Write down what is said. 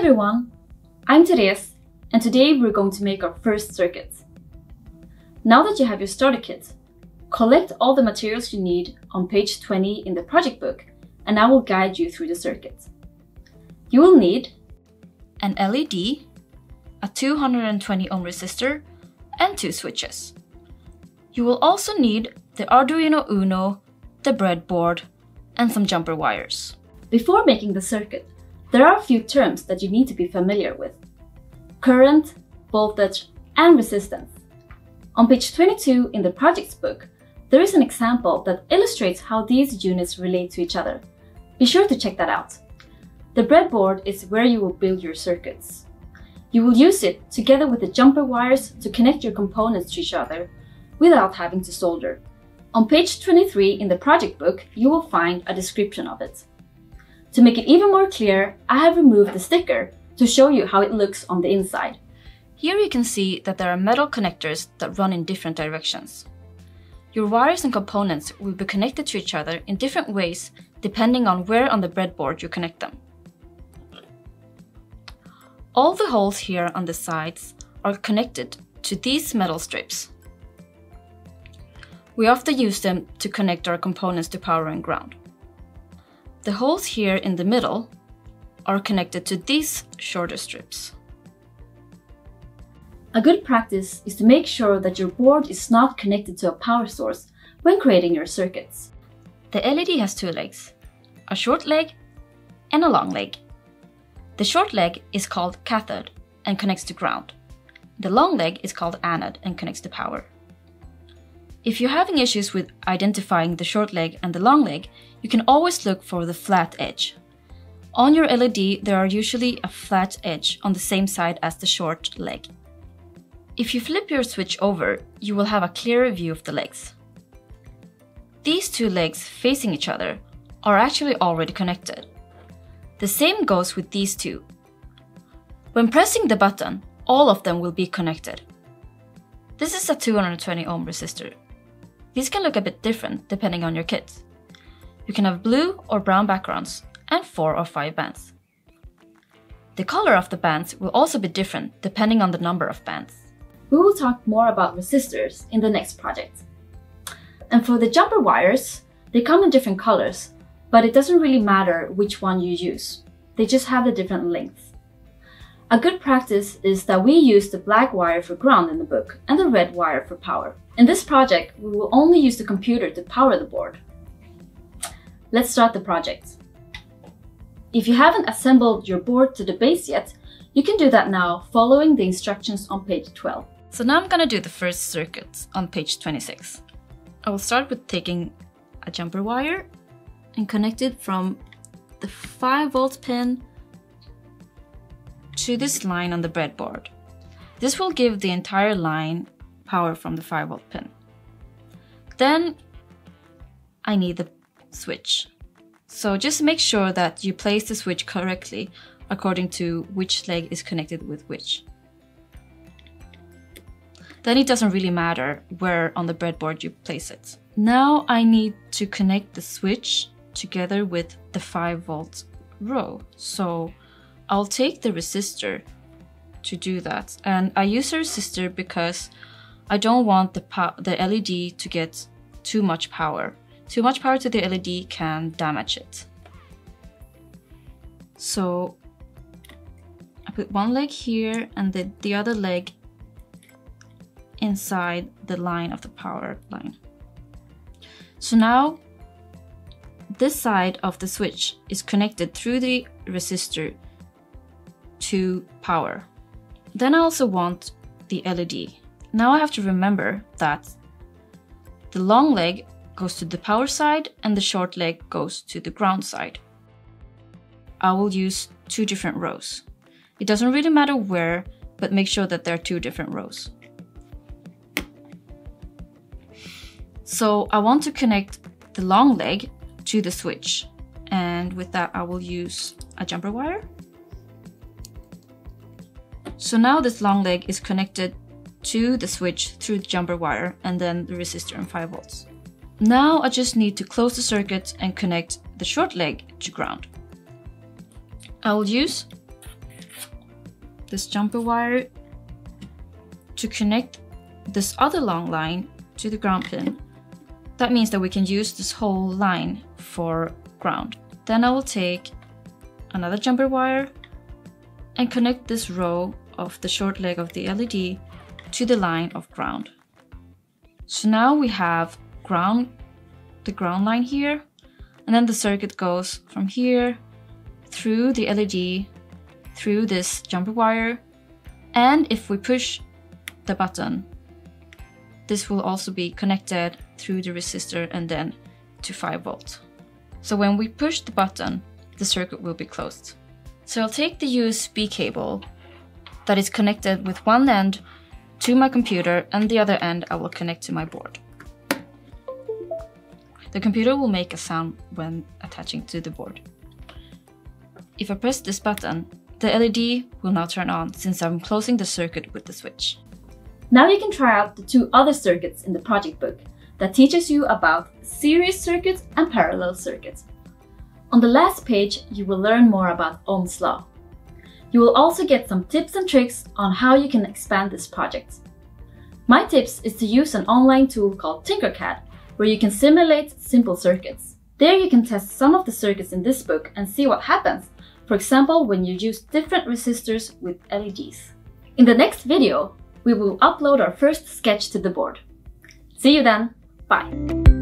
everyone, I'm Therese and today we're going to make our first circuit. Now that you have your starter kit, collect all the materials you need on page 20 in the project book and I will guide you through the circuit. You will need an LED, a 220 ohm resistor, and two switches. You will also need the Arduino Uno, the breadboard, and some jumper wires. Before making the circuit, there are a few terms that you need to be familiar with. Current, voltage, and resistance. On page 22 in the projects book, there is an example that illustrates how these units relate to each other. Be sure to check that out. The breadboard is where you will build your circuits. You will use it together with the jumper wires to connect your components to each other without having to solder. On page 23 in the project book, you will find a description of it. To make it even more clear, I have removed the sticker to show you how it looks on the inside. Here you can see that there are metal connectors that run in different directions. Your wires and components will be connected to each other in different ways depending on where on the breadboard you connect them. All the holes here on the sides are connected to these metal strips. We often use them to connect our components to power and ground. The holes here in the middle are connected to these shorter strips. A good practice is to make sure that your board is not connected to a power source when creating your circuits. The LED has two legs, a short leg and a long leg. The short leg is called cathode and connects to ground. The long leg is called anode and connects to power. If you're having issues with identifying the short leg and the long leg, you can always look for the flat edge. On your LED, there are usually a flat edge on the same side as the short leg. If you flip your switch over, you will have a clearer view of the legs. These two legs facing each other are actually already connected. The same goes with these two. When pressing the button, all of them will be connected. This is a 220 ohm resistor. These can look a bit different depending on your kit. You can have blue or brown backgrounds and 4 or 5 bands. The color of the bands will also be different depending on the number of bands. We will talk more about resistors in the next project. And for the jumper wires, they come in different colors, but it doesn't really matter which one you use. They just have the different lengths. A good practice is that we use the black wire for ground in the book and the red wire for power. In this project, we will only use the computer to power the board. Let's start the project. If you haven't assembled your board to the base yet, you can do that now following the instructions on page 12. So now I'm gonna do the first circuit on page 26. I will start with taking a jumper wire and connect it from the 5 volt pin to this line on the breadboard. This will give the entire line power from the 5 volt pin. Then I need the switch. So just make sure that you place the switch correctly according to which leg is connected with which then it doesn't really matter where on the breadboard you place it. Now I need to connect the switch together with the 5 volt row. So I'll take the resistor to do that. And I use a resistor because I don't want the, the LED to get too much power. Too much power to the LED can damage it. So I put one leg here and the, the other leg inside the line of the power line. So now this side of the switch is connected through the resistor to power. Then I also want the LED. Now I have to remember that the long leg goes to the power side and the short leg goes to the ground side. I will use two different rows. It doesn't really matter where, but make sure that there are two different rows. So I want to connect the long leg to the switch. And with that, I will use a jumper wire. So now this long leg is connected to the switch through the jumper wire and then the resistor and 5 volts. Now I just need to close the circuit and connect the short leg to ground. I will use this jumper wire to connect this other long line to the ground pin. That means that we can use this whole line for ground. Then I will take another jumper wire and connect this row of the short leg of the LED to the line of ground. So now we have ground, the ground line here, and then the circuit goes from here through the LED, through this jumper wire, and if we push the button, this will also be connected through the resistor and then to 5 volt. So when we push the button, the circuit will be closed. So I'll take the USB cable that is connected with one end to my computer and the other end I will connect to my board. The computer will make a sound when attaching to the board. If I press this button, the LED will now turn on since I'm closing the circuit with the switch. Now you can try out the two other circuits in the project book that teaches you about series circuits and parallel circuits. On the last page, you will learn more about Ohm's law. You will also get some tips and tricks on how you can expand this project. My tips is to use an online tool called Tinkercad, where you can simulate simple circuits. There you can test some of the circuits in this book and see what happens, for example when you use different resistors with LEDs. In the next video, we will upload our first sketch to the board. See you then, bye!